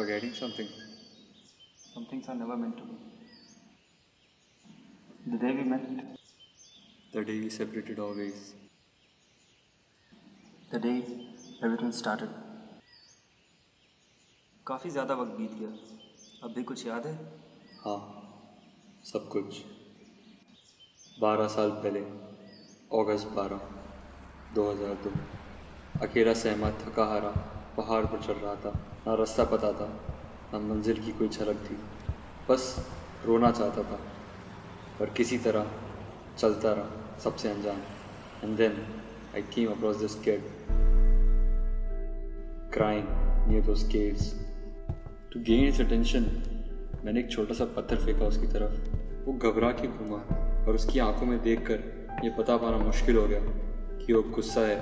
forgetting something. Some things are never meant to be. The day we met, The day we separated always. the day everything started. काफ़ी ज़्यादा वक्त बीत गया अब भी कुछ याद है हाँ सब कुछ बारह साल पहले अगस्त बारह दो हज़ार दो अकेला सहमा थका हारा पहाड़ पर चढ़ रहा था ना रास्ता पता था ना मंजिल की कोई झलक थी। बस रोना चाहता था पर किसी तरह चलता रहा सबसे अनजान। And then I came across this crying near those caves. To gain its attention, मैंने एक छोटा सा पत्थर फेंका उसकी तरफ़। वो घबरा के घूमा और उसकी आँखों में देखकर ये पता पाना मुश्किल हो गया कि वो गुस्सा है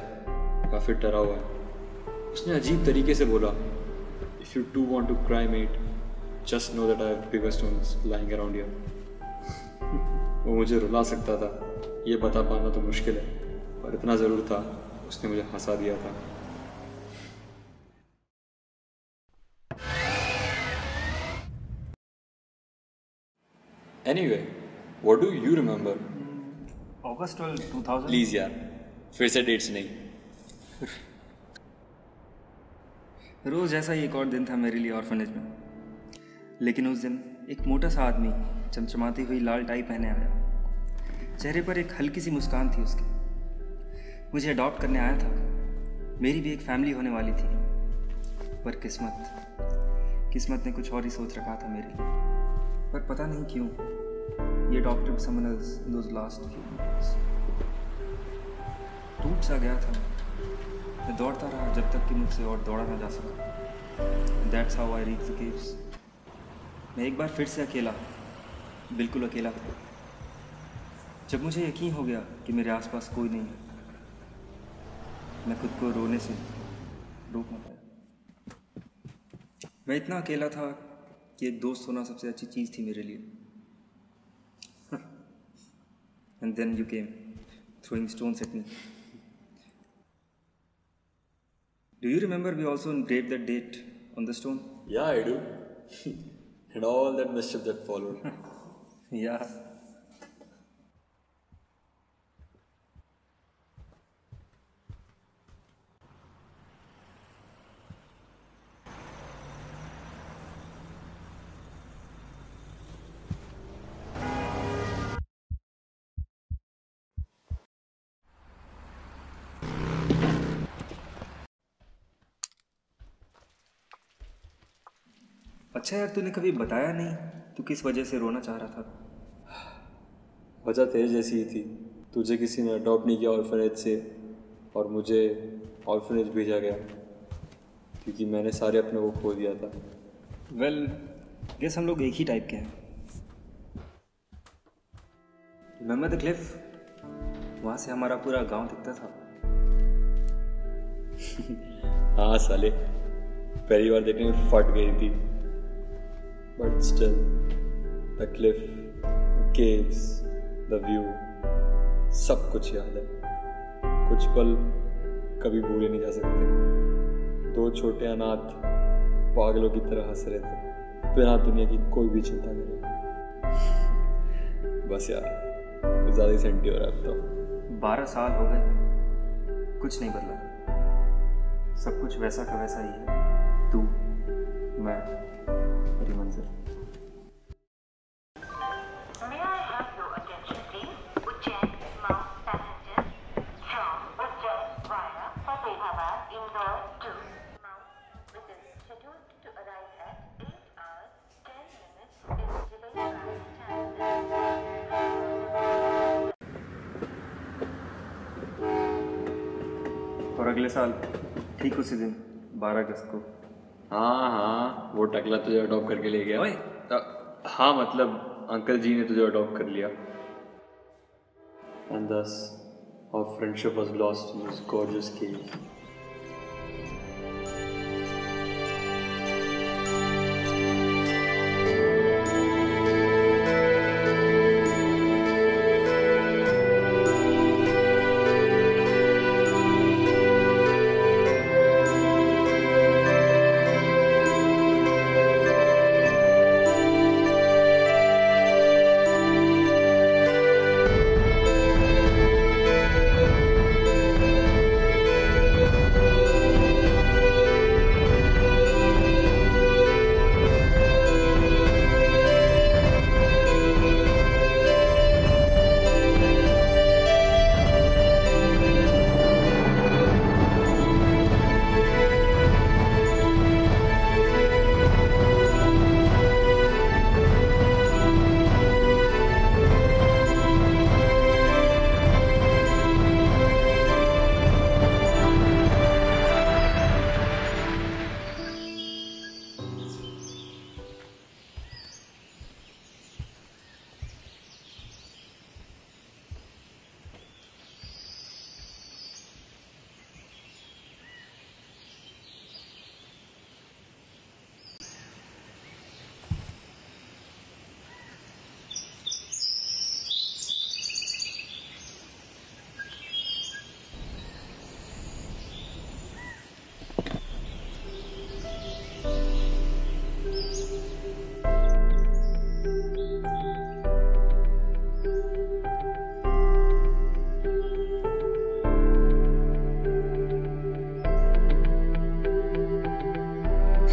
फिर डरा हुआ है। उसने अजीब तरीके से बोला if you to want to cry mate just know that I have bigger stones lying around here वो मुझे रुला सकता था ये बता पाना तो मुश्किल है पर इतना ज़रूर था उसने मुझे हंसा दिया था। Anyway, what do you remember? August twelve two thousand please यार फिर से डेट्स नहीं। रोज़ जैसा ही एक और दिन था मेरे लिए ऑर्फनेज में। लेकिन उस दिन एक मोटा सा आदमी चमचमाती हुई लाल टाई पहने आया। चेहरे पर एक हल्की सी मुस्कान थी उसकी। मुझे अडॉप्ट करने आया था। मेरी भी एक फैमिली होने वाली थी। पर किस्मत किस्मत ने कुछ और ही सोच रखा था मेरे लिए। पर पता नहीं क्यों, ये डॉक्टर टूट सा गया था। मैं दौड़ता रहा जब तक कि मुझसे और दौड़ा ना जा सका। That's how I reach the caves मैं एक बार फिर से अकेला, बिल्कुल अकेला था। जब मुझे यकीन हो गया कि मेरे आसपास कोई नहीं है, मैं खुद को रोने से रोक ना पाया। मैं इतना अकेला था कि एक दोस्त होना सबसे अच्छी चीज़ थी मेरे लिए। And then you came throwing stones at me. Do you remember we also engraved that date on the stone? Yeah, I do. and all that mischief that followed. Yeah. अच्छा यार तूने कभी बताया नहीं? तू किस वजह से रोना चाह रहा था? वजह तेरे जैसी ही थी। तुझे किसी ने अडॉप्ट नहीं किया ऑर्फनेज से और मुझे ऑर्फनेज भेजा गया क्योंकि मैंने सारे अपने को खो दिया था। वेल well, गेस हम लोग एक ही टाइप के हैं। रिमेंबर द क्लिफ वहाँ से हमारा पूरा गाँव दिखता था। हाँ साले पहली बार देखने में फट गई थी। But still the cliff the caves the view सब कुछ याद है। कुछ पल कभी भूले नहीं जा सकते। दो छोटे अनाथ पागलों की तरह हंस रहे थे। बिना दुनिया की कोई भी चिंता करे बस यार, कुछ ज़्यादा सेंटी हो रहा है तो। बारह साल हो गए, कुछ नहीं बदला। सब कुछ वैसा का वैसा ही है। तू, मैं आती मंजिल और अगले साल ठीक उसी दिन 12 अगस्त को। हाँ हाँ वो टकला तुझे अडॉप्ट करके ले गया। ओए। अ, हाँ मतलब अंकल जी ने तुझे अडॉप्ट कर लिया। एंड दस our friendship was lost in this gorgeous cave.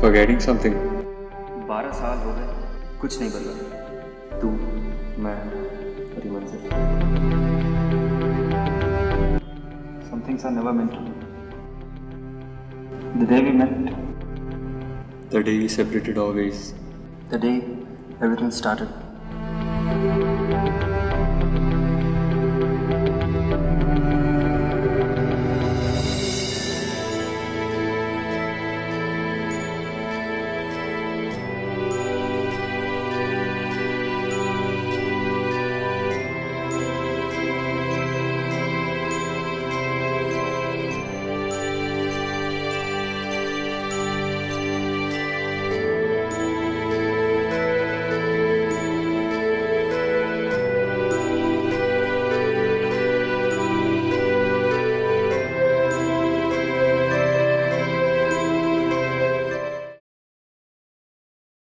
forgetting something? बारह साल हो गए कुछ नहीं बदला तू मैं और ये मंजिल Some things are never meant to be. The day we met, The day we separated always. the day everything started.